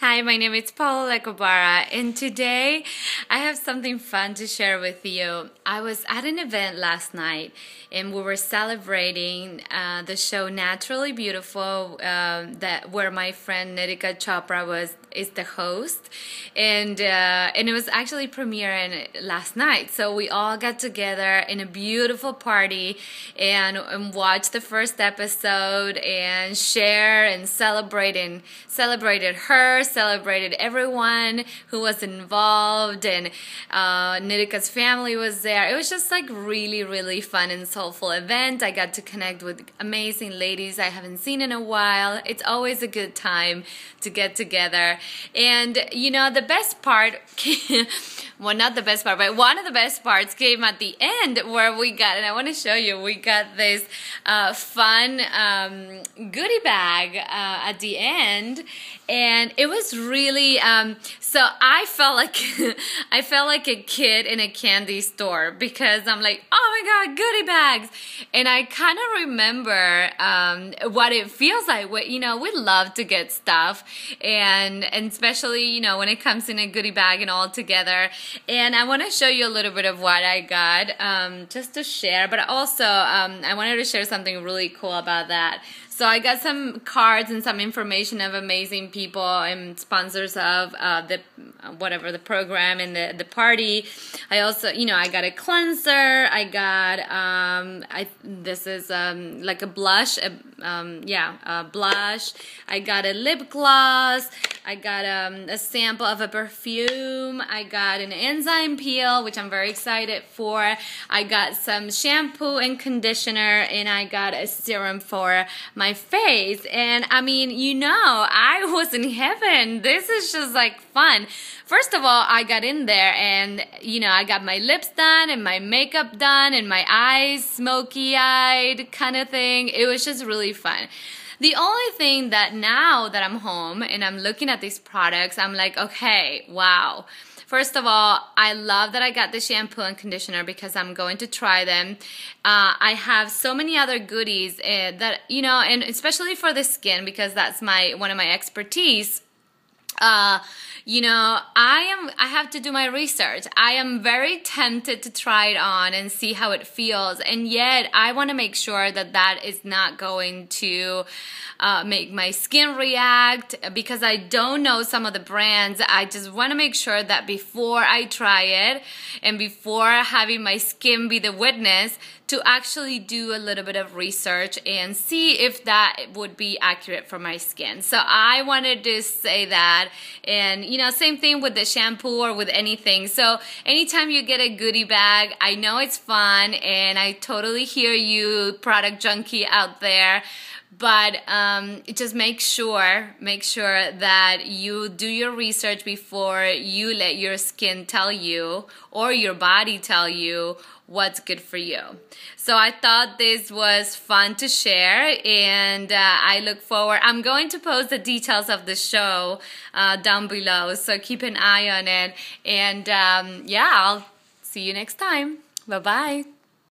Hi, my name is Paula Lacobara, and today I have something fun to share with you. I was at an event last night, and we were celebrating uh, the show Naturally Beautiful, uh, that where my friend Nitika Chopra was is the host, and uh, and it was actually premiering last night. So we all got together in a beautiful party and, and watched the first episode and share and celebrate and celebrated her celebrated everyone who was involved, and uh, Nitika's family was there. It was just like really, really fun and soulful event. I got to connect with amazing ladies I haven't seen in a while. It's always a good time to get together. And you know, the best part well, not the best part, but one of the best parts came at the end where we got, and I want to show you, we got this uh, fun um, goodie bag uh, at the end, and it was really. Um, so I felt like I felt like a kid in a candy store because I'm like, oh my god, goodie bags, and I kind of remember um, what it feels like. What you know, we love to get stuff, and and especially you know when it comes in a goodie bag and all together and I want to show you a little bit of what I got um, just to share, but also um, I wanted to share something really cool about that. So I got some cards and some information of amazing people and sponsors of uh, the whatever the program and the the party. I also, you know, I got a cleanser. I got um, I this is um, like a blush. A, um, yeah, a blush. I got a lip gloss. I got um, a sample of a perfume. I got an enzyme peel, which I'm very excited for. I got some shampoo and conditioner, and I got a serum for my my face. And I mean, you know, I was in heaven. This is just like fun. First of all, I got in there and, you know, I got my lips done and my makeup done and my eyes smoky eyed kind of thing. It was just really fun. The only thing that now that I'm home and I'm looking at these products, I'm like, okay, wow. First of all, I love that I got the shampoo and conditioner because I'm going to try them. Uh, I have so many other goodies uh, that, you know, and especially for the skin because that's my one of my expertise. Uh, you know, I am, I have to do my research. I am very tempted to try it on and see how it feels. And yet I want to make sure that that is not going to uh, make my skin react because I don't know some of the brands. I just want to make sure that before I try it and before having my skin be the witness to actually do a little bit of research and see if that would be accurate for my skin. So I wanted to say and you know same thing with the shampoo or with anything. So anytime you get a goodie bag, I know it's fun and I totally hear you product junkie out there but um, just make sure make sure that you do your research before you let your skin tell you or your body tell you what's good for you. So i thought this was fun to share and uh, i look forward i'm going to post the details of the show uh, down below so keep an eye on it. And um, yeah i'll see you next time. Bye bye